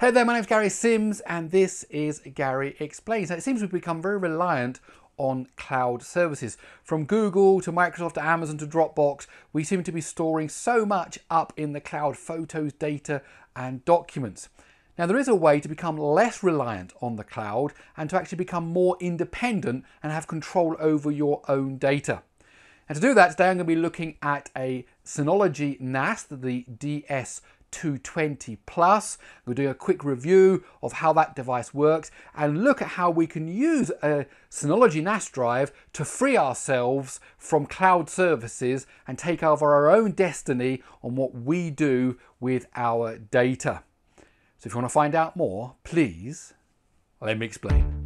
Hello there, my name is Gary Sims and this is Gary Explains. Now, it seems we've become very reliant on cloud services. From Google to Microsoft to Amazon to Dropbox, we seem to be storing so much up in the cloud, photos, data and documents. Now there is a way to become less reliant on the cloud and to actually become more independent and have control over your own data. And to do that, today I'm going to be looking at a Synology NAS, the DS 220 Plus. We'll do a quick review of how that device works and look at how we can use a Synology NAS drive to free ourselves from cloud services and take over our own destiny on what we do with our data. So if you want to find out more, please let me explain.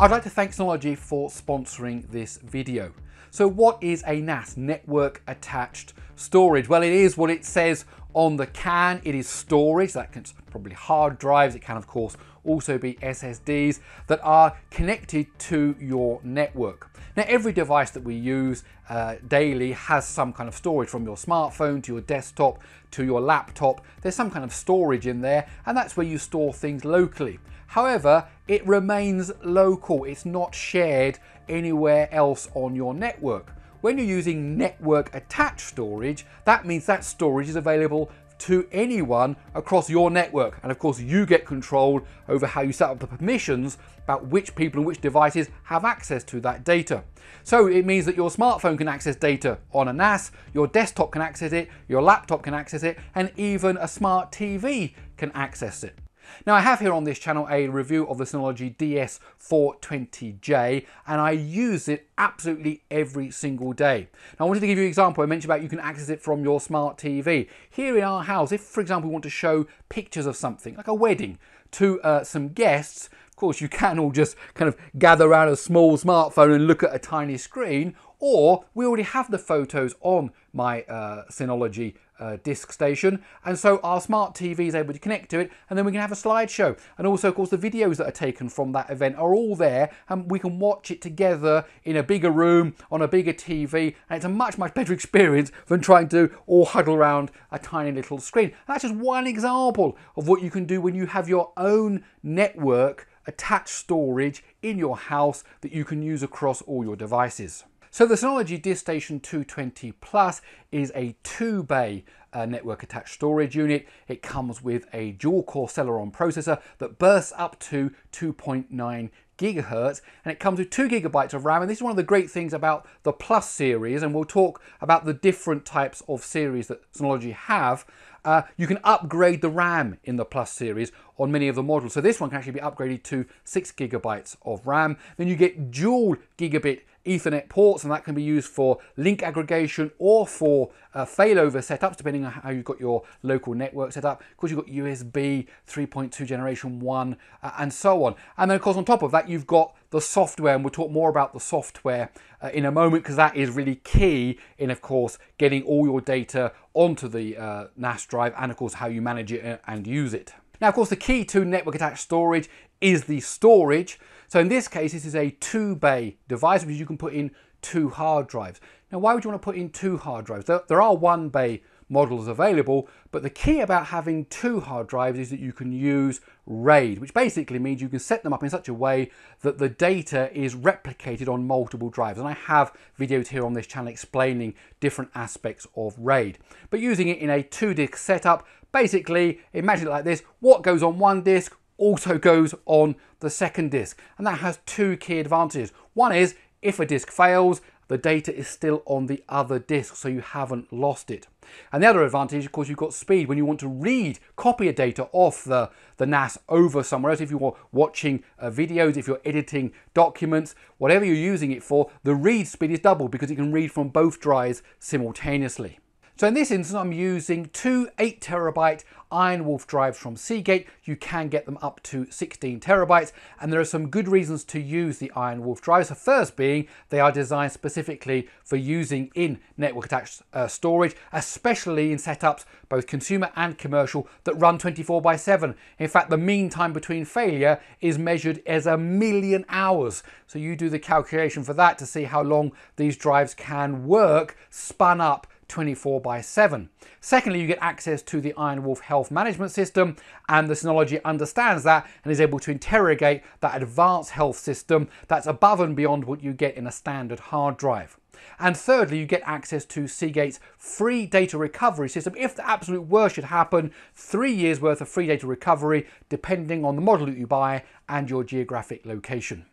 I'd like to thank Synology for sponsoring this video. So what is a NAS, Network Attached Storage? Well, it is what it says on the can. It is storage, that can probably hard drives. It can, of course, also be SSDs that are connected to your network. Now, every device that we use uh, daily has some kind of storage from your smartphone to your desktop to your laptop. There's some kind of storage in there, and that's where you store things locally. However, it remains local. It's not shared anywhere else on your network. When you're using network attached storage, that means that storage is available to anyone across your network. And of course, you get control over how you set up the permissions about which people and which devices have access to that data. So it means that your smartphone can access data on a NAS, your desktop can access it, your laptop can access it, and even a smart TV can access it. Now I have here on this channel a review of the Synology DS420J and I use it absolutely every single day. Now I wanted to give you an example. I mentioned about you can access it from your smart TV. Here in our house, if for example we want to show pictures of something, like a wedding, to uh, some guests, of course you can all just kind of gather around a small smartphone and look at a tiny screen, or we already have the photos on my uh, Synology uh, DiskStation and so our smart TV is able to connect to it and then we can have a slideshow and also of course the videos that are taken from that event are all there and we can watch it together in a bigger room on a bigger TV and it's a much much better experience than trying to all huddle around a tiny little screen. That's just one example of what you can do when you have your own network attached storage in your house that you can use across all your devices. So the Synology DiskStation 220 Plus is a two bay uh, network attached storage unit. It comes with a dual core Celeron processor that bursts up to 2.9 gigahertz and it comes with two gigabytes of RAM and this is one of the great things about the Plus series and we'll talk about the different types of series that Synology have. Uh, you can upgrade the RAM in the Plus series on many of the models. So this one can actually be upgraded to six gigabytes of RAM. Then you get dual gigabit Ethernet ports, and that can be used for link aggregation or for uh, failover setups, depending on how you've got your local network set up. Of course, you've got USB 3.2 generation 1 uh, and so on. And then, of course, on top of that, you've got the software, and we'll talk more about the software uh, in a moment because that is really key in, of course, getting all your data onto the uh, NAS drive and, of course, how you manage it uh, and use it. Now, of course, the key to network attached storage is the storage. So in this case, this is a two bay device, which you can put in two hard drives. Now, why would you want to put in two hard drives? There, there are one bay models available, but the key about having two hard drives is that you can use RAID, which basically means you can set them up in such a way that the data is replicated on multiple drives. And I have videos here on this channel explaining different aspects of RAID. But using it in a two disk setup, basically imagine it like this, what goes on one disk also goes on the second disk. And that has two key advantages. One is if a disk fails, the data is still on the other disk, so you haven't lost it. And the other advantage, of course, you've got speed. When you want to read, copy your data off the, the NAS over somewhere else, if you're watching uh, videos, if you're editing documents, whatever you're using it for, the read speed is double because it can read from both drives simultaneously. So in this instance, I'm using two 8 terabyte IronWolf drives from Seagate. You can get them up to 16 terabytes, and there are some good reasons to use the IronWolf drives. The first being they are designed specifically for using in network attached uh, storage, especially in setups, both consumer and commercial, that run 24 by 7. In fact, the mean time between failure is measured as a million hours. So you do the calculation for that to see how long these drives can work spun up 24 by 7. Secondly, you get access to the IronWolf Health Management System, and the Synology understands that and is able to interrogate that advanced health system that's above and beyond what you get in a standard hard drive. And thirdly, you get access to Seagate's free data recovery system. If the absolute worst should happen, three years worth of free data recovery, depending on the model that you buy and your geographic location.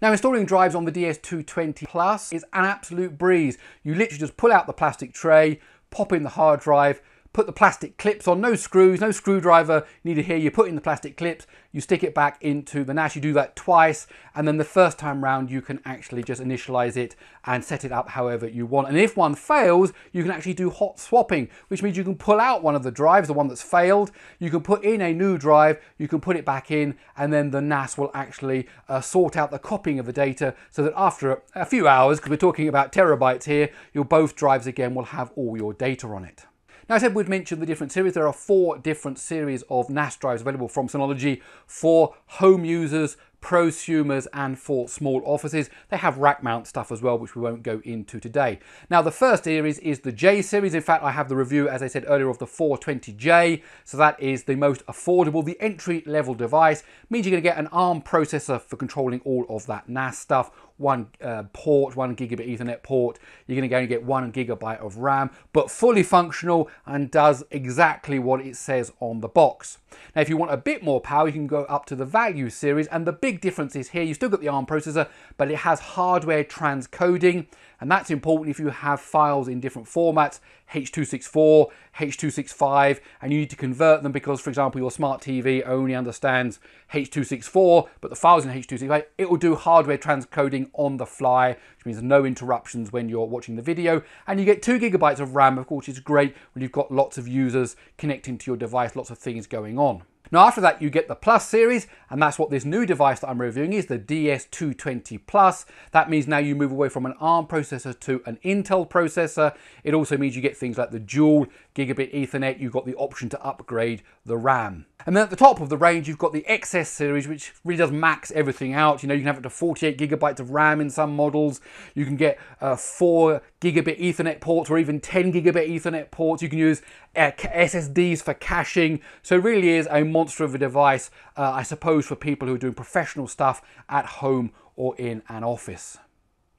Now installing drives on the DS220 Plus is an absolute breeze. You literally just pull out the plastic tray, pop in the hard drive, put the plastic clips on, no screws, no screwdriver needed here. You put in the plastic clips, you stick it back into the NAS. You do that twice, and then the first time round, you can actually just initialize it and set it up however you want. And if one fails, you can actually do hot swapping, which means you can pull out one of the drives, the one that's failed, you can put in a new drive, you can put it back in, and then the NAS will actually uh, sort out the copying of the data so that after a few hours, because we're talking about terabytes here, your both drives again will have all your data on it. Now I said we'd mention the different series. There are four different series of NAS drives available from Synology for home users, prosumers and for small offices. They have rack mount stuff as well, which we won't go into today. Now, the first series is the J series. In fact, I have the review, as I said earlier, of the 420J. So that is the most affordable, the entry level device. Means you're gonna get an ARM processor for controlling all of that NAS stuff, one uh, port, one gigabit ethernet port. You're gonna go and get one gigabyte of RAM, but fully functional and does exactly what it says on the box. Now, if you want a bit more power, you can go up to the value series and the big difference is here, you still got the ARM processor, but it has hardware transcoding, and that's important if you have files in different formats, H.264, H.265, and you need to convert them because, for example, your smart TV only understands H.264, but the files in H.265, it will do hardware transcoding on the fly, which means no interruptions when you're watching the video, and you get two gigabytes of RAM, of course, which is great when you've got lots of users connecting to your device, lots of things going on. Now after that you get the Plus series and that's what this new device that I'm reviewing is, the DS220 Plus. That means now you move away from an ARM processor to an Intel processor. It also means you get things like the dual gigabit ethernet, you've got the option to upgrade the RAM. And then at the top of the range, you've got the XS series, which really does max everything out. You know, you can have up to 48 gigabytes of RAM in some models. You can get uh, four gigabit Ethernet ports or even 10 gigabit Ethernet ports. You can use uh, SSDs for caching. So it really is a monster of a device, uh, I suppose, for people who are doing professional stuff at home or in an office.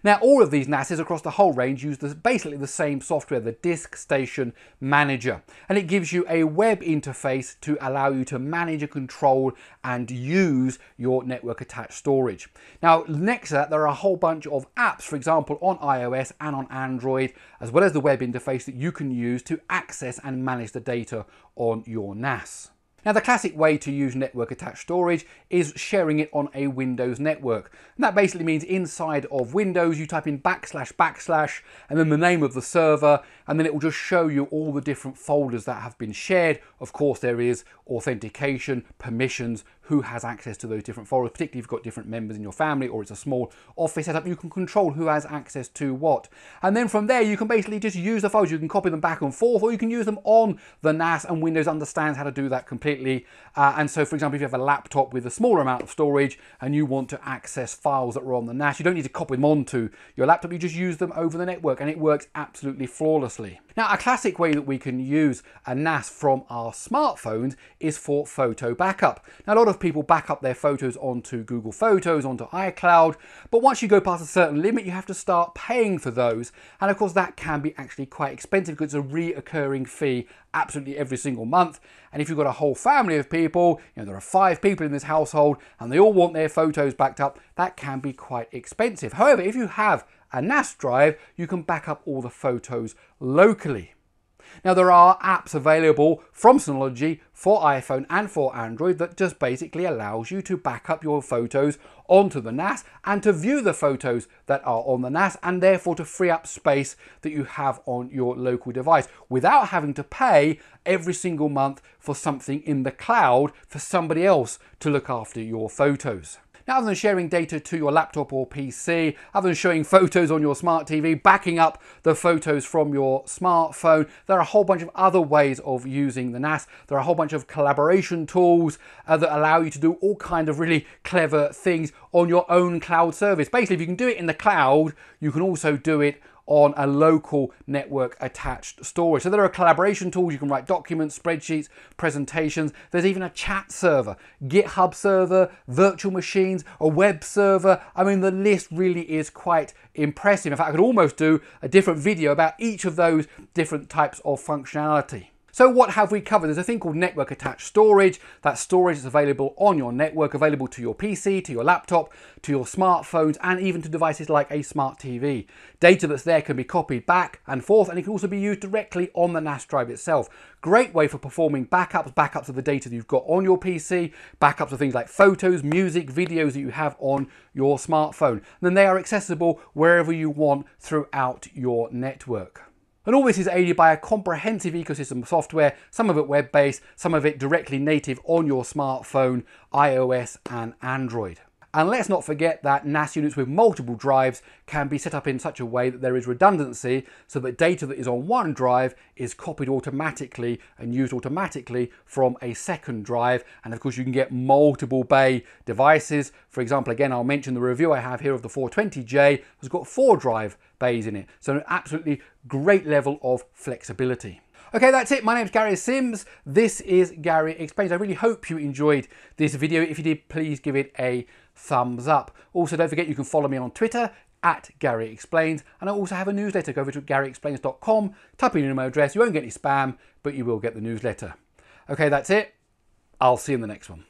Now, all of these NASs across the whole range use basically the same software, the DiskStation Manager, and it gives you a web interface to allow you to manage and control and use your network attached storage. Now, next to that, there are a whole bunch of apps, for example, on iOS and on Android, as well as the web interface that you can use to access and manage the data on your NAS. Now the classic way to use network attached storage is sharing it on a Windows network. And that basically means inside of Windows you type in backslash backslash and then the name of the server and then it will just show you all the different folders that have been shared. Of course there is authentication, permissions, who has access to those different folders, particularly if you've got different members in your family or it's a small office setup, you can control who has access to what. And then from there, you can basically just use the files. You can copy them back and forth, or you can use them on the NAS, and Windows understands how to do that completely. Uh, and so, for example, if you have a laptop with a smaller amount of storage and you want to access files that are on the NAS, you don't need to copy them onto your laptop, you just use them over the network, and it works absolutely flawlessly. Now, a classic way that we can use a NAS from our smartphones is for photo backup. Now, a lot of people back up their photos onto Google Photos, onto iCloud, but once you go past a certain limit, you have to start paying for those. And of course, that can be actually quite expensive because it's a reoccurring fee absolutely every single month. And if you've got a whole family of people, you know, there are five people in this household and they all want their photos backed up, that can be quite expensive. However, if you have a NAS drive, you can back up all the photos locally. Now there are apps available from Synology for iPhone and for Android that just basically allows you to back up your photos onto the NAS and to view the photos that are on the NAS and therefore to free up space that you have on your local device without having to pay every single month for something in the cloud for somebody else to look after your photos. Now, other than sharing data to your laptop or PC, other than showing photos on your smart TV, backing up the photos from your smartphone, there are a whole bunch of other ways of using the NAS. There are a whole bunch of collaboration tools uh, that allow you to do all kind of really clever things on your own cloud service. Basically, if you can do it in the cloud, you can also do it on a local network attached storage. So there are collaboration tools. You can write documents, spreadsheets, presentations. There's even a chat server, GitHub server, virtual machines, a web server. I mean, the list really is quite impressive. In fact, I could almost do a different video about each of those different types of functionality. So what have we covered? There's a thing called network attached storage. That storage is available on your network, available to your PC, to your laptop, to your smartphones, and even to devices like a smart TV. Data that's there can be copied back and forth, and it can also be used directly on the NAS drive itself. Great way for performing backups, backups of the data that you've got on your PC, backups of things like photos, music, videos that you have on your smartphone. And then they are accessible wherever you want throughout your network. And all this is aided by a comprehensive ecosystem of software, some of it web-based, some of it directly native on your smartphone, iOS and Android. And let's not forget that NAS units with multiple drives can be set up in such a way that there is redundancy so that data that is on one drive is copied automatically and used automatically from a second drive. And of course you can get multiple bay devices. For example, again, I'll mention the review I have here of the 420J has got four drive bays in it. So an absolutely great level of flexibility. Okay, that's it. My name is Gary Sims. This is Gary Explains. I really hope you enjoyed this video. If you did, please give it a thumbs up. Also, don't forget you can follow me on Twitter at Gary Explains. And I also have a newsletter. Go over to garyexplains.com, type in your email address. You won't get any spam, but you will get the newsletter. Okay, that's it. I'll see you in the next one.